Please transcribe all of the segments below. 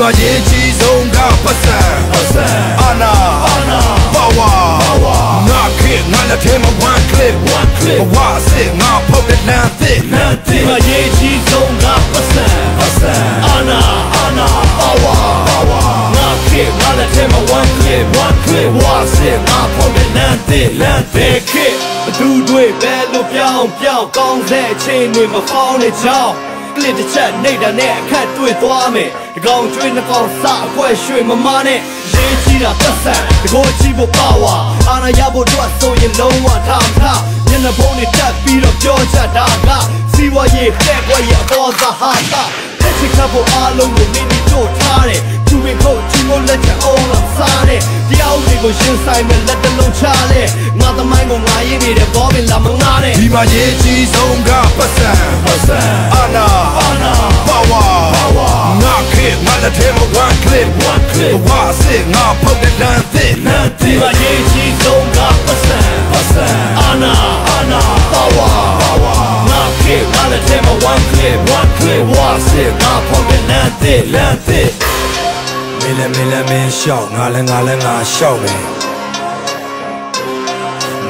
မှာရေးကြီးဆုံးကပတ်စံ ပတ်စံ အာနာ အာနာ ပါဝါ power ငါခေတ်ငါလက်ထဲမှာ one clip one clip ဘဝအစ်စ်ငါဖုတ်တဲ့လမ်းသစ် nothing မရေးကြီးဆုံးကပတ်စံပတ်စံအာနာအာနာ power power ငါခေငါလက်ထဲမှာ one clip one clip ဝါစစ်ငါဖို့တဲ့လမ်းသစ်လမ်းသစ်ခေဘသူတွေပဲလို့ပြောင်းပြောင်းကောင်းတဲ့ချင်းတွေမဖောင်းတဲ့ကြောင်း ကလစ်တစ်ချက်နေတာနဲ့အခက်တွေ့သွားမယ်ဒီကောင်ကျွေးနှကောင်စအကွက်ရွှေမမနဲ့ရေးကြီးတာပတ်စံဒီကိုကြည့်ဖို့ပါဝါအာနာရဖို့အတွက်ဆိုရင်လုံးဝထားမထားညနေဖုန်းနဲ့တက်ပြီးတော့ပြောချက်တာကစီဝါရေးတဲ့ကွက်ရဲ့အပေါ်သာဟာတာတစ်ချစ်ဖို့အားလုံးကိုမိမိတို့ထားတယ်သူဝင်ဖို့ချီမိုးလက်ချက်အောင်လာစားတယ်တရားဥပဒေကိုရှင်းဆိုင်မဲ့လက်တလုံးချလဲငါသမိုင်းကိုငါရေးနေတဲ့ဘောပင်လာမငါနဲ့ဒီမှာရေးကြီးဆုံးကပတ်စံပတ်စံအာနာအာနာ nothing nothing la yeji zonga pasa pasa ana ana power power nake mala tema one clip one clip wase na ponge nothing nothing mila mila min show ngala ngala nga show me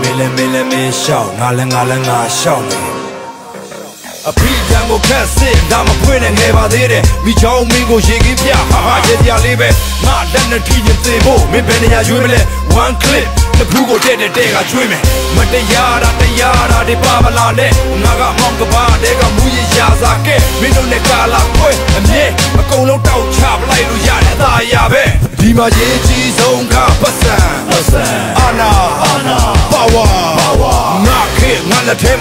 mila mila min show ngala ngala nga show me အဖိတံကိုခက်စစ်ဒါမဖွင့်နဲ့ငယ်ပါသေးတယ်မိချောင်းမင်းကိုရေကြီးပြဟာဟာရေပြလေးပဲငါလက်နဲ့ထိရင်သေဖို့မင်းဘယ်နေရာရွေးမလဲ one clip တစ်ခုကိုတဲ့တဲ့တဲ့ကကျွေးမယ်မတရားတာတရားတာဒီပါမလာနဲ့ငါကမောင်ကပါတဲ့ကမူရရာစာကဲမင်းတို့နဲ့ကာလာခွဲအမြဲအကုန်လုံးတောက်ချပလိုက်လို့ရတယ်သာရပဲဒီမှာရေးကြီးဆုံးကပတ်စံပတ်စံအာနာအာနာပါဝါ power ငါခေတ်ငါလက်ထဲမှာ one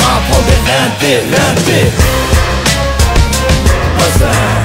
my opponent, land it, bit, it. Hustling